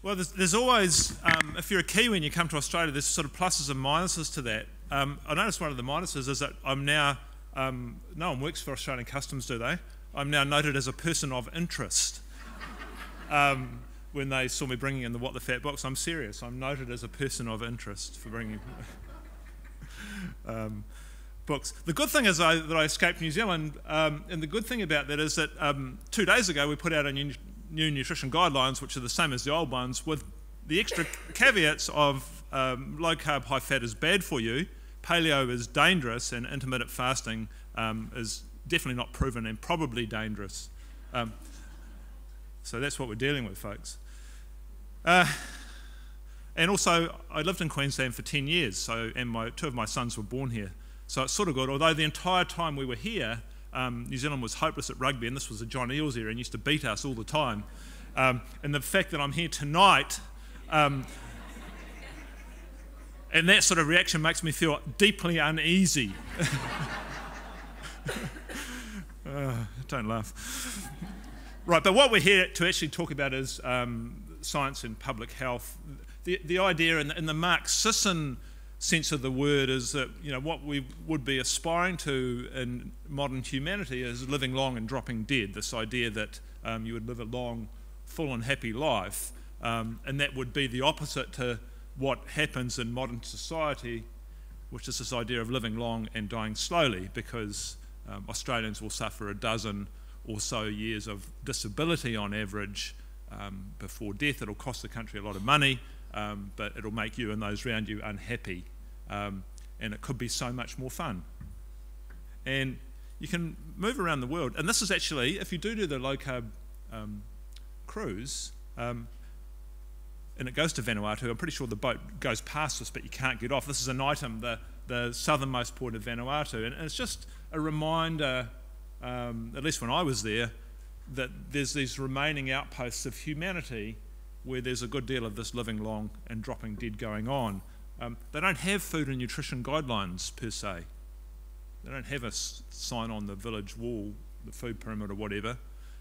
Well, there's, there's always, um, if you're a Kiwi and you come to Australia, there's sort of pluses and minuses to that. Um, I noticed one of the minuses is that I'm now, um, no one works for Australian Customs, do they? I'm now noted as a person of interest. Um, when they saw me bringing in the What the Fat box, I'm serious. I'm noted as a person of interest for bringing um, books. The good thing is I, that I escaped New Zealand, um, and the good thing about that is that two days ago we put out a new, new, nutrition guidelines, which are the same as the old ones, with the extra caveats of um, low carb, high fat is bad for you, paleo is dangerous, and intermittent fasting um, is definitely not proven and probably dangerous. Um, so that's what we're dealing with, folks. Uh, and also, I lived in Queensland for 10 years, so, and my, two of my sons were born here. So it's sort of good, although the entire time we were here, um, New Zealand was hopeless at rugby, and this was the John Eales era and used to beat us all the time. Um, and the fact that I'm here tonight, um, and that sort of reaction makes me feel deeply uneasy. uh, don't laugh. Right, but what we're here to actually talk about is um, science and public health. The, the idea in the, in the Mark Sisson sense of the word is that you know what we would be aspiring to in modern humanity is living long and dropping dead. This idea that um, you would live a long, full and happy life, um, and that would be the opposite to what happens in modern society, which is this idea of living long and dying slowly, because um, Australians will suffer a dozen or so years of disability on average um, before death. It'll cost the country a lot of money, um, but it'll make you and those around you unhappy. Um, and it could be so much more fun. And you can move around the world. And this is actually, if you do do the low carb um, cruise, um, and it goes to Vanuatu, I'm pretty sure the boat goes past this, but you can't get off. This is Anatom, the, the southernmost port of Vanuatu. And it's just a reminder um, at least when I was there, that there's these remaining outposts of humanity where there's a good deal of this living long and dropping dead going on. Um, they don't have food and nutrition guidelines per se. They don't have a sign on the village wall, the food pyramid or whatever,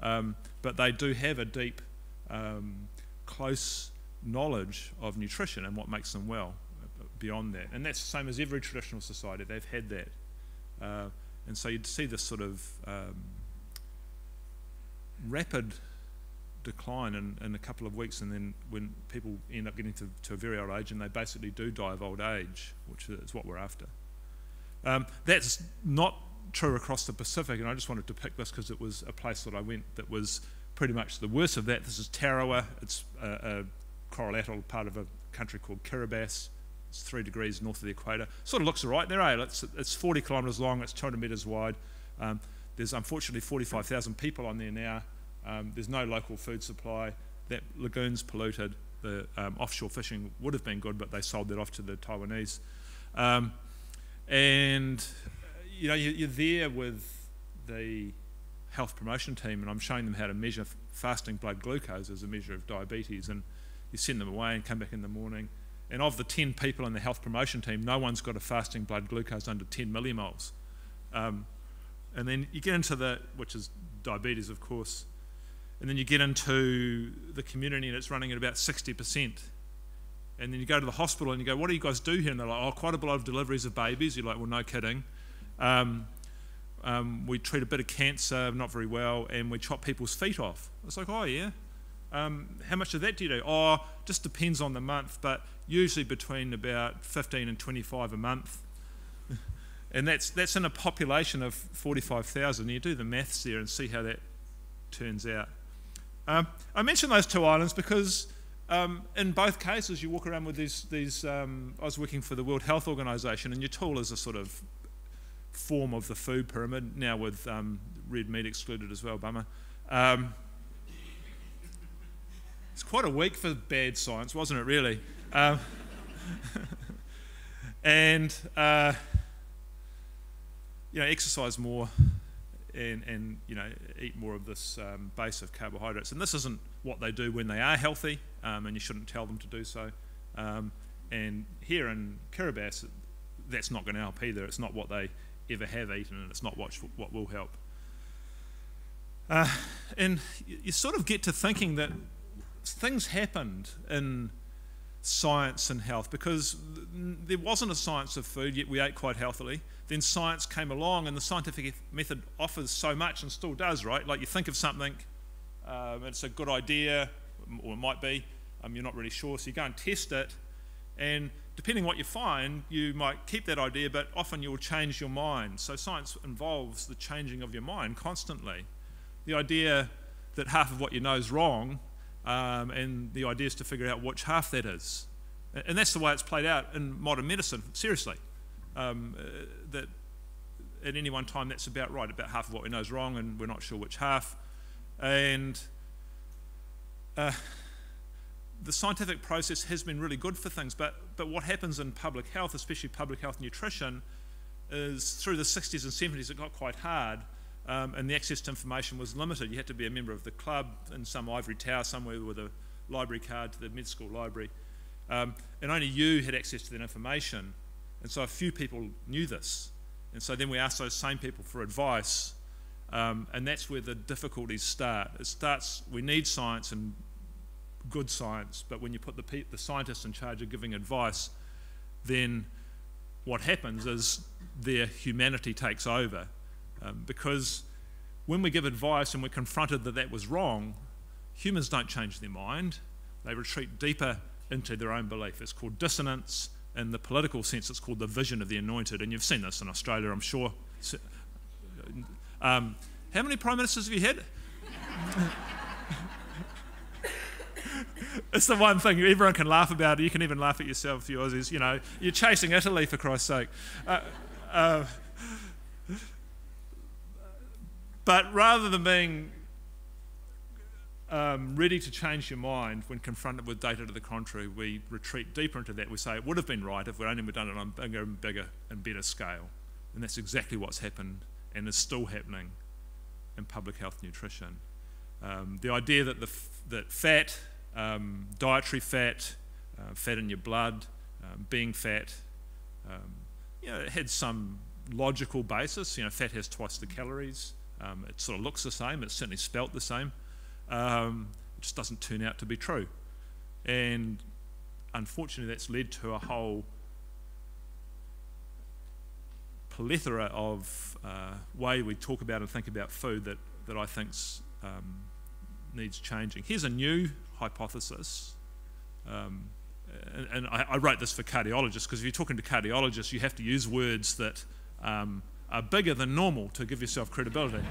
um, but they do have a deep, um, close knowledge of nutrition and what makes them well uh, beyond that. And that's the same as every traditional society. They've had that. Uh, and so you'd see this sort of um, rapid decline in, in a couple of weeks, and then when people end up getting to, to a very old age and they basically do die of old age, which is what we're after. Um, that's not true across the Pacific, and I just wanted to pick this because it was a place that I went that was pretty much the worst of that. This is Tarawa, it's a, a coral atoll, part of a country called Kiribati. It's three degrees north of the equator. Sort of looks all right there, eh? It's, it's 40 kilometres long, it's 200 metres wide. Um, there's unfortunately 45,000 people on there now. Um, there's no local food supply. That lagoon's polluted. The um, offshore fishing would have been good, but they sold that off to the Taiwanese. Um, and you know, you're there with the health promotion team, and I'm showing them how to measure fasting blood glucose as a measure of diabetes. And you send them away and come back in the morning and of the 10 people in the health promotion team, no one's got a fasting blood glucose under 10 millimoles. Um, and then you get into the, which is diabetes, of course, and then you get into the community and it's running at about 60%. And then you go to the hospital and you go, What do you guys do here? And they're like, Oh, quite a lot of deliveries of babies. You're like, Well, no kidding. Um, um, we treat a bit of cancer, not very well, and we chop people's feet off. It's like, Oh, yeah. Um, how much of that do you do? Oh, just depends on the month, but usually between about 15 and 25 a month. and that's, that's in a population of 45,000. You do the maths there and see how that turns out. Um, I mention those two islands because um, in both cases you walk around with these, these um, I was working for the World Health Organization and Yatul is a sort of form of the food pyramid, now with um, red meat excluded as well, bummer. Um, it's quite a week for bad science, wasn't it, really? Um, and, uh, you know, exercise more and, and, you know, eat more of this um, base of carbohydrates. And this isn't what they do when they are healthy, um, and you shouldn't tell them to do so. Um, and here in Kiribati, that's not going to help either. It's not what they ever have eaten, and it's not what, what will help. Uh, and you sort of get to thinking that things happened in science and health because there wasn't a science of food, yet we ate quite healthily. Then science came along, and the scientific method offers so much and still does, right? Like you think of something, um, it's a good idea, or it might be, um, you're not really sure, so you go and test it, and depending what you find, you might keep that idea, but often you'll change your mind. So science involves the changing of your mind constantly. The idea that half of what you know is wrong um, and the idea is to figure out which half that is. And that's the way it's played out in modern medicine, seriously. Um, uh, that at any one time that's about right, about half of what we know is wrong, and we're not sure which half. And uh, the scientific process has been really good for things, but, but what happens in public health, especially public health nutrition, is through the 60s and 70s it got quite hard um, and the access to information was limited. You had to be a member of the club in some ivory tower somewhere with a library card to the med school library. Um, and only you had access to that information. And so a few people knew this. And so then we asked those same people for advice. Um, and that's where the difficulties start. It starts, we need science and good science, but when you put the, the scientists in charge of giving advice, then what happens is their humanity takes over um, because when we give advice and we're confronted that that was wrong, humans don't change their mind. They retreat deeper into their own belief. It's called dissonance. In the political sense, it's called the vision of the anointed. And you've seen this in Australia, I'm sure. Um, how many prime ministers have you had? it's the one thing everyone can laugh about. You can even laugh at yourself, you Aussies. You know, you're chasing Italy for Christ's sake. Uh, uh, but rather than being um, ready to change your mind when confronted with data to the contrary, we retreat deeper into that. We say it would have been right if we'd only done it on a bigger and bigger and better scale. And that's exactly what's happened and is still happening in public health nutrition. Um, the idea that, the, that fat, um, dietary fat, uh, fat in your blood, um, being fat, um, you know, it had some logical basis. You know, fat has twice the calories. Um, it sort of looks the same, it's certainly spelt the same. Um, it just doesn't turn out to be true. And unfortunately, that's led to a whole plethora of uh, way we talk about and think about food that, that I think um, needs changing. Here's a new hypothesis. Um, and, I, I, wrote this for cardiologists because if you're talking to cardiologists, you have to use words that um, are bigger than normal to give yourself credibility.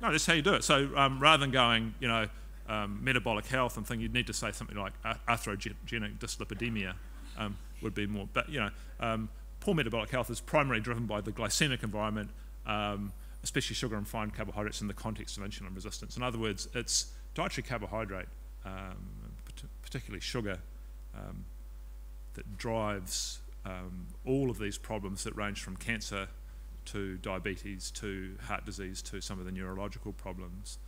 No, that's how you do it. So um, rather than going, you know, um, metabolic health and thing, you'd need to say something like atherogenic dyslipidemia um, would be more. But, you know, um, poor metabolic health is primarily driven by the glycemic environment, um, especially sugar and fine carbohydrates in the context of insulin resistance. In other words, it's dietary carbohydrate, um, particularly sugar, that drives all of these problems that range from cancer to diabetes to heart disease to some of the neurological problems.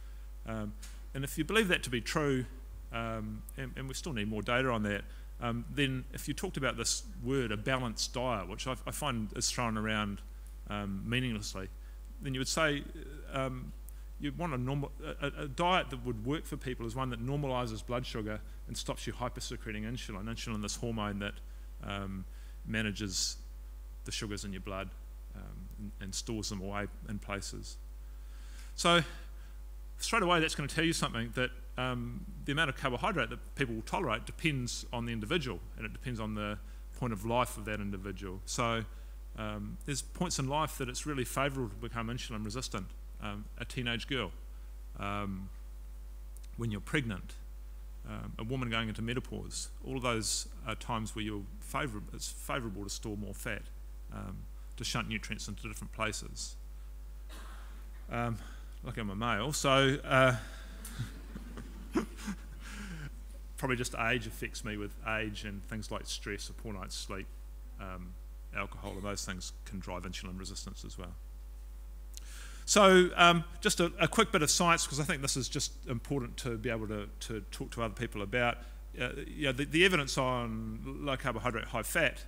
Um, and if you believe that to be true, um, and, and, we still need more data on that, um, then if you talked about this word, a balanced diet, which I, I find is thrown around um, meaninglessly, then you would say um, you want a, normal, a, a, diet that would work for people is one that normalizes blood sugar and stops you hypersecreting insulin. Insulin, this hormone that um, manages the sugars in your blood um, and, stores them away in places. So straight away that's going to tell you something that um, the amount of carbohydrate that people will tolerate depends on the individual and it depends on the point of life of that individual. So um, there's points in life that it's really favourable to become insulin resistant. Um, a teenage girl, um, when you're pregnant, um, a woman going into menopause, all of those are times where you're favourable, it's favourable to store more fat, um, to shunt nutrients into different places. Um, look, I'm a male, so uh, probably just age affects me with age and things like stress or poor night's sleep, um, alcohol, and those things can drive insulin resistance as well. So um, just a, a, quick bit of science, because I think this is just important to be able to, to talk to other people about. Uh, you know, the, the, evidence on low carbohydrate, high fat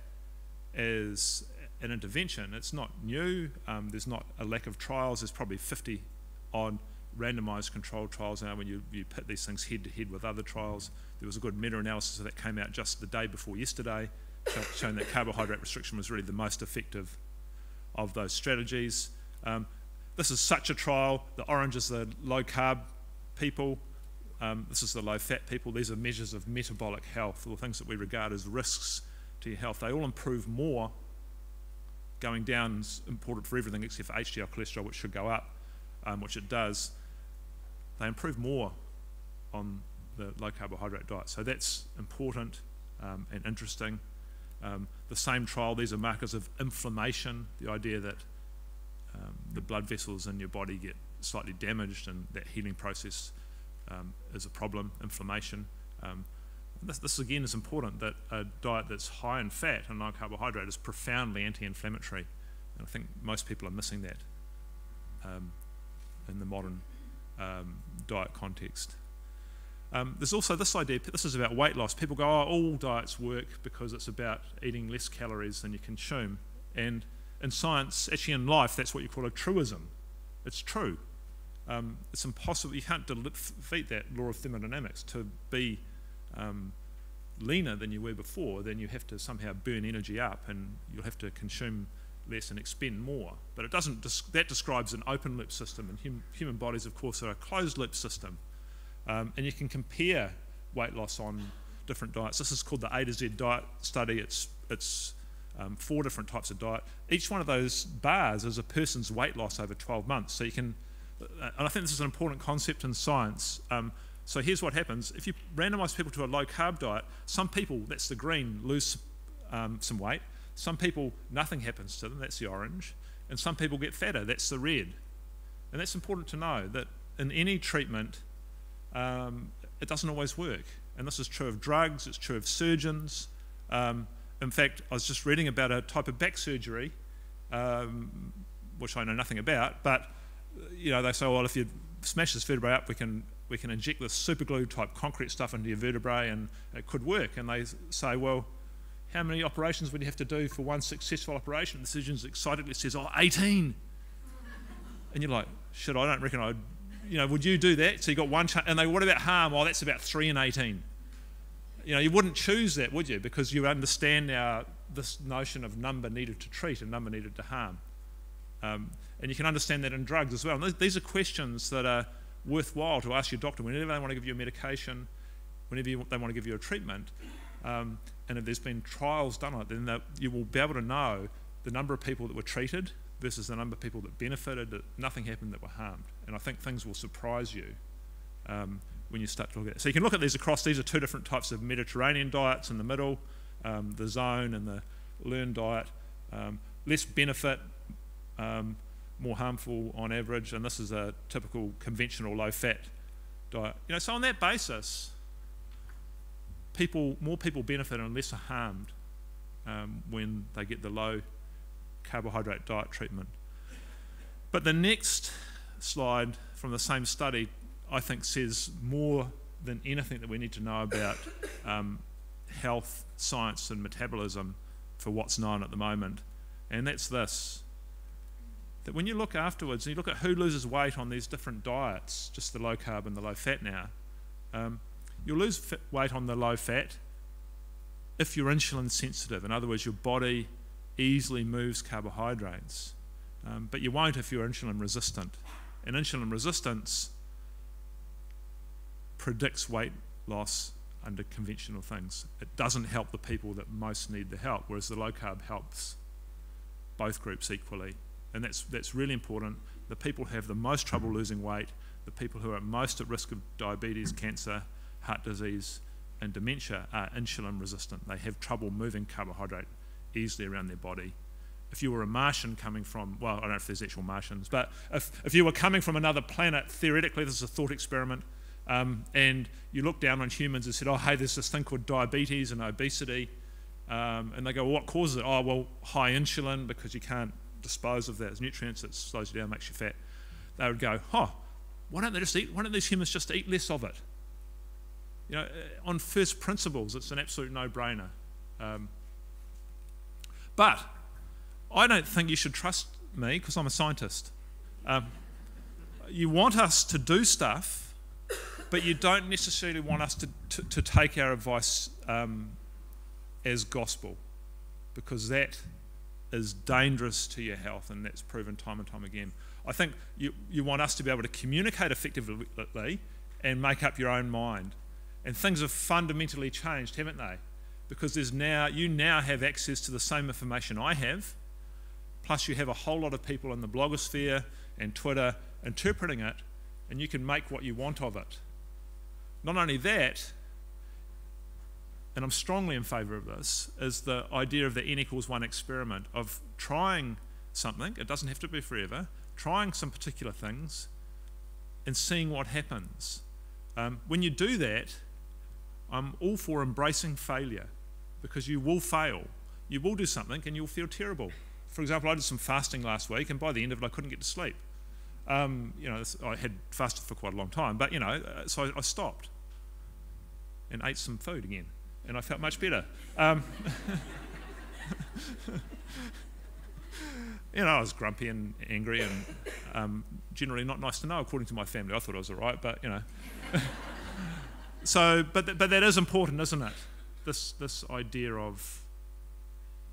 is an intervention. It's not new. Um, there's not a lack of trials. There's probably 50 odd randomised controlled trials now when you, you pit these things head to head with other trials. There was a good meta-analysis that came out just the day before yesterday, showing that carbohydrate restriction was really the most effective of those strategies. Um, this is such a trial. The orange is the low carb people. Um, this is the low fat people. These are measures of metabolic health, or things that we regard as risks to your health. They all improve more. Going down is important for everything except for HDL cholesterol, which should go up, um, which it does. They improve more on the low carbohydrate diet. So that's important um, and interesting. Um, the same trial, these are markers of inflammation, the idea that um, the blood vessels in your body get slightly damaged and that healing process um, is a problem, inflammation. Um, this, this, again is important that a diet that's high in fat and low carbohydrate is profoundly anti-inflammatory. And I think most people are missing that um, in the modern um, diet context. Um, there's also this idea, this is about weight loss. People go, oh, all diets work because it's about eating less calories than you consume. And in science, actually in life, that's what you call a truism. It's true. Um, it's impossible, you can't defeat that law of thermodynamics. To be um, leaner than you were before, then you have to somehow burn energy up and you'll have to consume less and expend more. But it doesn't, that describes an open loop system, and hum, human bodies, of course, are a closed loop system. Um, and you can compare weight loss on different diets. This is called the A to Z diet study. It's, it's um, four different types of diet. Each one of those bars is a person's weight loss over 12 months. So you can, uh, and I think this is an important concept in science. Um, so here's what happens. If you randomize people to a low carb diet, some people, that's the green, lose um, some weight. Some people, nothing happens to them, that's the orange. And some people get fatter, that's the red. And that's important to know that in any treatment, um, it doesn't always work. And this is true of drugs, it's true of surgeons. Um, in fact, I was just reading about a type of back surgery, um, which I know nothing about, but you know, they say, well, if you smash this vertebrae up, we can, we can inject this super glue type concrete stuff into your vertebrae and it could work. And they say, well, how many operations would you have to do for one successful operation? The surgeon excitedly says, oh, 18. And you're like, shit, I don't reckon I'd you know, would you do that? So you got one, chance. and they, what about harm? Oh, that's about three and 18. You know, you wouldn't choose that, would you? Because you understand now this notion of number needed to treat and number needed to harm. Um, and you can understand that in drugs as well. And these are questions that are worthwhile to ask your doctor whenever they want to give you a medication, whenever you, they want to give you a treatment. Um, and if there's been trials done on it, then you will be able to know the number of people that were treated versus the number of people that benefited, that nothing happened that were harmed. And I think things will surprise you um, when you start to look at it. So you can look at these across. These are two different types of Mediterranean diets in the middle, um, the zone and the learn diet. Um, less benefit, um, more harmful on average, and this is a typical conventional low-fat diet. You know, so on that basis, people, more people benefit and less are harmed um, when they get the low carbohydrate diet treatment. But the next slide from the same study, I think, says more than anything that we need to know about um, health, science, and metabolism for what's known at the moment. And that's this that when you look afterwards and you look at who loses weight on these different diets, just the low carb and the low fat now, um, you'll lose weight on the low fat if you're insulin sensitive. In other words, your body easily moves carbohydrates. Um, but you won't if you're insulin resistant. And insulin resistance predicts weight loss under conventional things. It doesn't help the people that most need the help, whereas the low carb helps both groups equally. And that's, that's really important. The people who have the most trouble losing weight, the people who are most at risk of diabetes, cancer, heart disease, and dementia are insulin resistant. They have trouble moving carbohydrate easily around their body. If you were a Martian coming from, well, I don't know if there's actual Martians, but if, if you were coming from another planet, theoretically, this is a thought experiment, um, and you look down on humans and said, oh, hey, there's this thing called diabetes and obesity, um, and they go, well, what causes it? Oh, well, high insulin because you can't dispose of those nutrients, that slows you down, makes you fat. They would go, huh, why don't they just eat, why don't these humans just eat less of it? You know, uh, on first principles, it's an absolute no-brainer. Um, but I don't think you should trust me because I'm a scientist. Um, you want us to do stuff, but you don't necessarily want us to, to, to take our advice um, as gospel because that is dangerous to your health, and that's proven time and time again. I think you, you want us to be able to communicate effectively and make up your own mind. And things have fundamentally changed, haven't they? Because there's now you now have access to the same information I have, plus you have a whole lot of people in the blogosphere and Twitter interpreting it, and you can make what you want of it. Not only that, and I'm strongly in favour of this, is the idea of the n equals 1 experiment of trying something, it doesn't have to be forever, trying some particular things and seeing what happens. Um, when you do that, I'm all for embracing failure because you will fail. You will do something and you'll feel terrible. For example, I did some fasting last week, and by the end of it, I couldn't get to sleep. Um, you know, I had fasted for quite a long time, but you know, uh, so I, I stopped and ate some food again, and I felt much better. Um, you know, I was grumpy and angry and um, generally not nice to know, according to my family. I thought I was all right, but you know. so, but, but that is important, isn't it? This, this idea of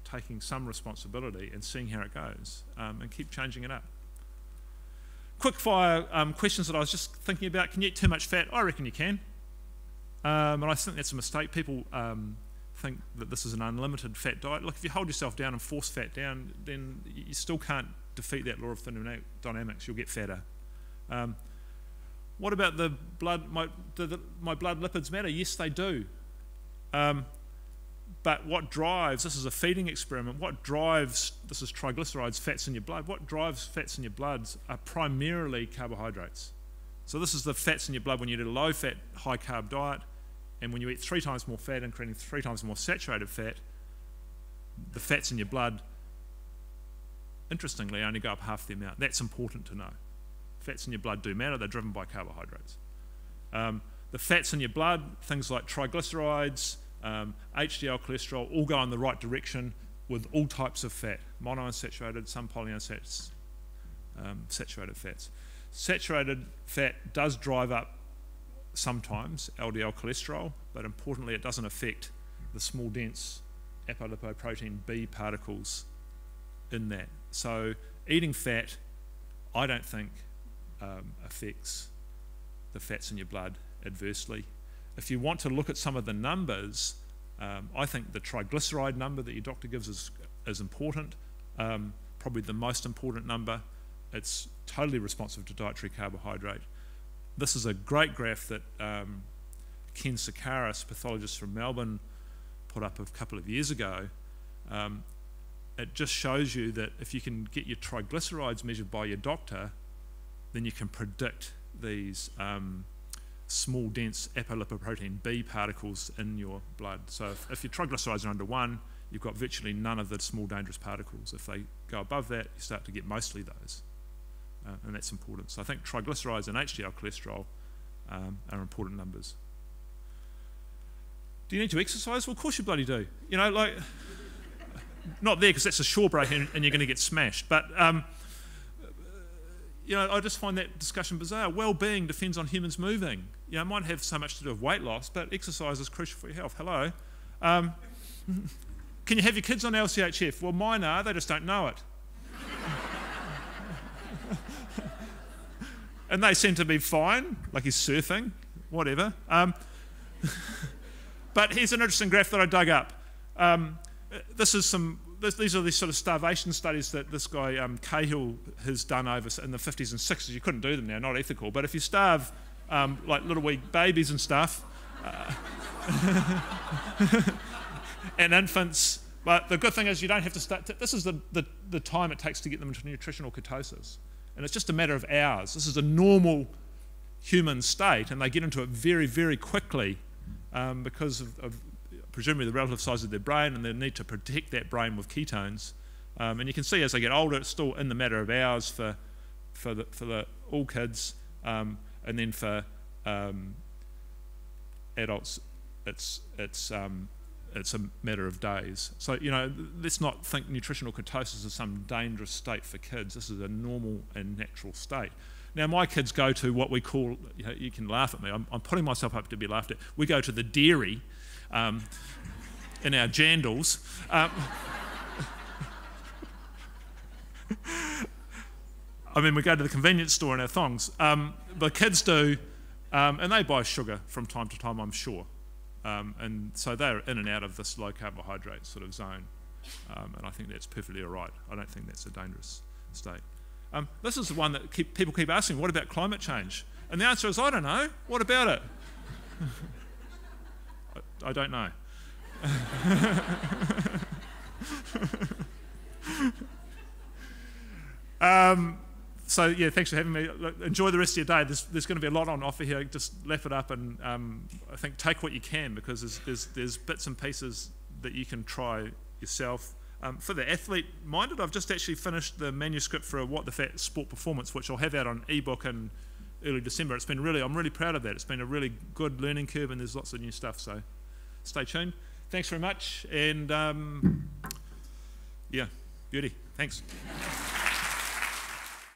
taking some responsibility and seeing how it goes um, and keep changing it up. Quick fire um, questions that I was just thinking about. Can you eat too much fat? I reckon you can. Um, and I think that's a mistake. People um, think that this is an unlimited fat diet. Look, if you hold yourself down and force fat down, then you still can't defeat that law of thermodynamics. You'll get fatter. Um, what about the blood? My, the, the, my blood lipids matter. Yes, they do. Um, but what drives, this is a feeding experiment, what drives, this is triglycerides, fats in your blood, what drives fats in your blood are primarily carbohydrates. So this is the fats in your blood when you eat a low fat, high carb diet, and when you eat three times more fat and creating three times more saturated fat, the fats in your blood, interestingly, only go up half the amount. That's important to know. Fats in your blood do matter, they're driven by carbohydrates. Um, the fats in your blood, things like triglycerides, um, HDL cholesterol, all go in the right direction with all types of fat, monounsaturated, some polyunsaturated um, saturated fats. Saturated fat does drive up sometimes LDL cholesterol, but importantly, it doesn't affect the small, dense apolipoprotein B particles in that. So, eating fat, I don't think um, affects the fats in your blood adversely. If you want to look at some of the numbers, um, I think the triglyceride number that your doctor gives is, is important, um, probably the most important number. It's totally responsive to dietary carbohydrate. This is a great graph that um, Ken Sikaris, pathologist from Melbourne, put up a couple of years ago. Um, it just shows you that if you can get your triglycerides measured by your doctor, then you can predict these um, small, dense apolipoprotein B particles in your blood. So if, if, your triglycerides are under one, you've got virtually none of the small, dangerous particles. If they go above that, you start to get mostly those. Uh, and that's important. So I think triglycerides and HDL cholesterol um, are important numbers. Do you need to exercise? Well, of course you bloody do. You know, like, not there because that's a shore break and, and, you're going to get smashed. But um, you know, I just find that discussion bizarre. Well-being depends on humans moving. You know, it might have so much to do with weight loss, but exercise is crucial for your health. Hello. Um, can you have your kids on LCHF? Well, mine are. They just don't know it. And they seem to be fine, like he's surfing, whatever. Um, but here's an interesting graph that I dug up. Um, this is some this, these are the sort of starvation studies that this guy um, Cahill has done over in the 50s and 60s. You couldn't do them now, not ethical. But if you starve um, like little wee babies and stuff, uh, and infants, but the good thing is you don't have to start. this is the, the, the time it takes to get them into nutritional ketosis. And it's just a matter of hours. This is a normal human state, and they get into it very, very quickly um, because of, of presumably the relative size of their brain and the need to protect that brain with ketones. Um, and you can see as they get older, it's still in the matter of hours for, for, the, for the, all kids, um, and then for um, adults, it's, it's, um, it's a matter of days. So, you know, let's not think nutritional ketosis is some dangerous state for kids. This is a normal and natural state. Now, my kids go to what we call, you, know, you can laugh at me, I'm, I'm, putting myself up to be laughed at. We go to the dairy um, in our jandals. Um, I mean, we go to the convenience store in our thongs. Um, the kids do, um, and they buy sugar from time to time, I'm sure. Um, and so they're in and out of this low carbohydrate sort of zone. Um, and I think that's perfectly all right. I don't think that's a dangerous state. Um, this is the one that keep, people keep asking, what about climate change? And the answer is, I don't know. What about it? I, I don't know. um, so yeah, thanks for having me. Look, enjoy the rest of your day. There's, there's, going to be a lot on offer here. Just lap it up and um, I think take what you can because there's, there's, there's, bits and pieces that you can try yourself. Um, for the athlete minded, I've just actually finished the manuscript for What the Fat Sport Performance, which I'll have out on ebook in early December. It's been really, I'm really proud of that. It's been a really good learning curve and there's lots of new stuff. So stay tuned. Thanks very much. And um, yeah, beauty. Thanks.